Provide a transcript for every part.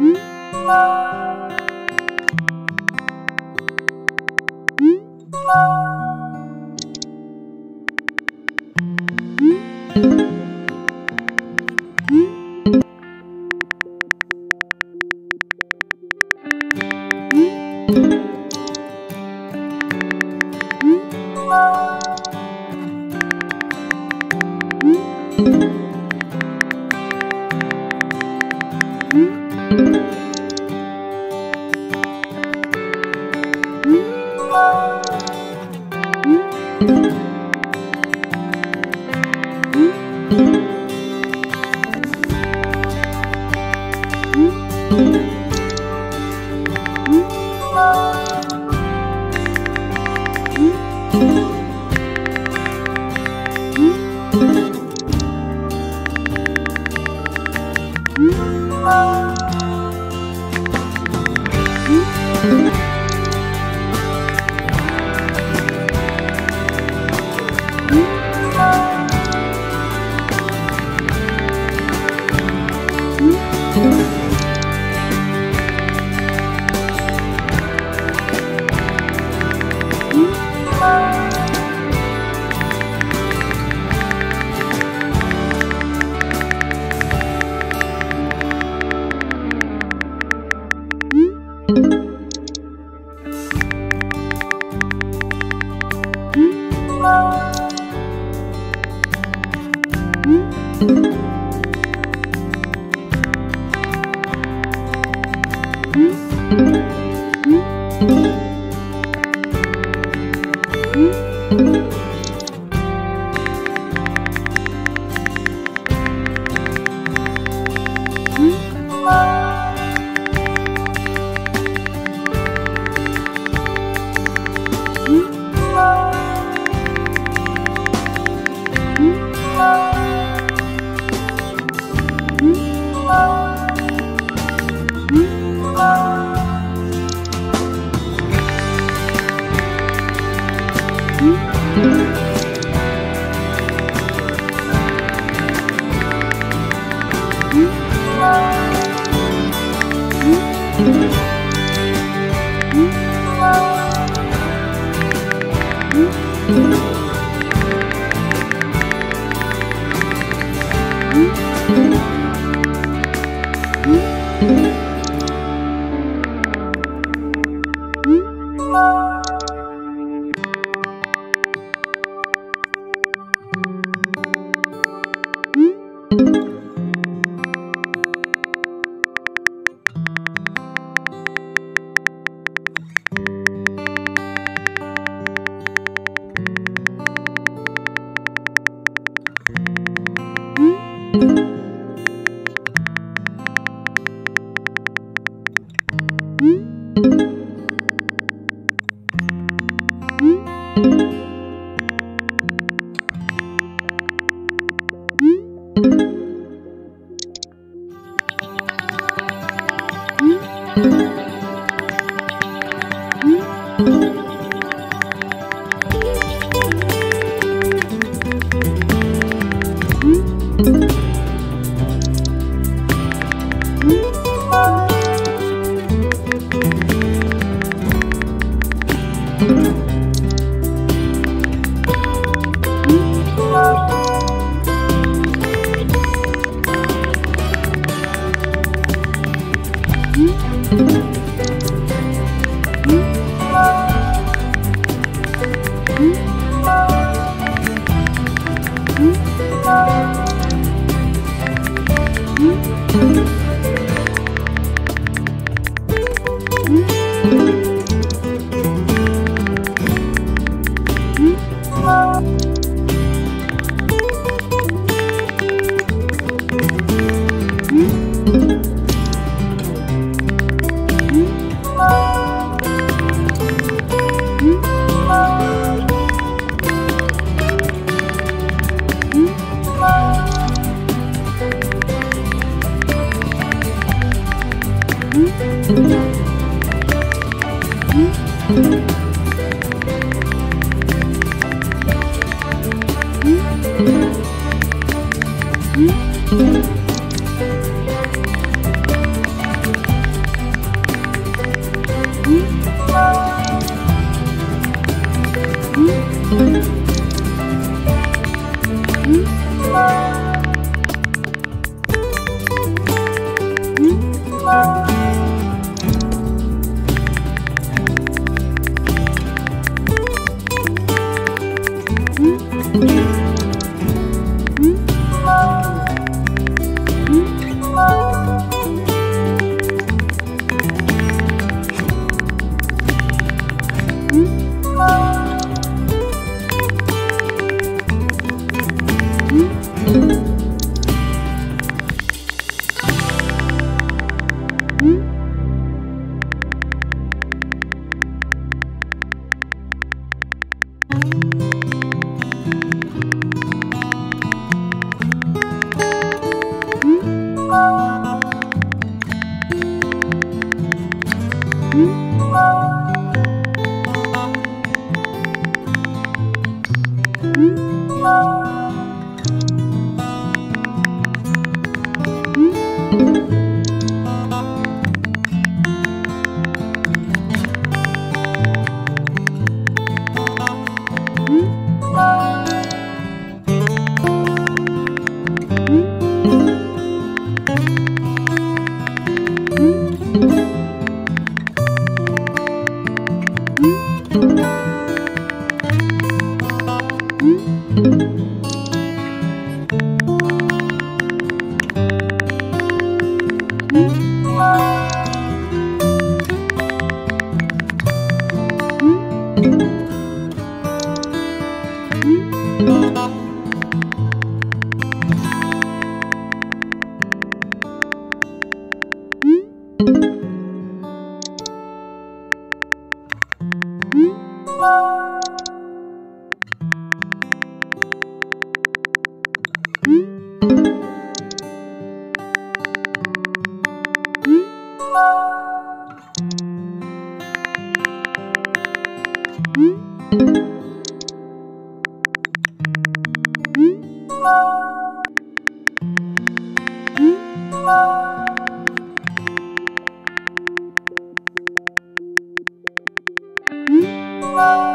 음? Música Thank.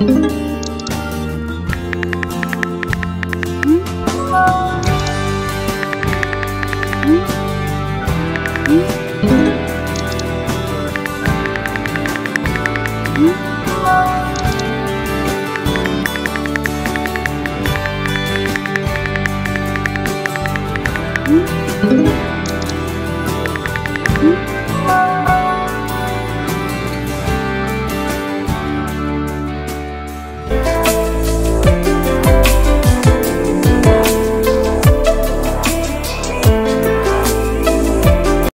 Thank mm -hmm. you.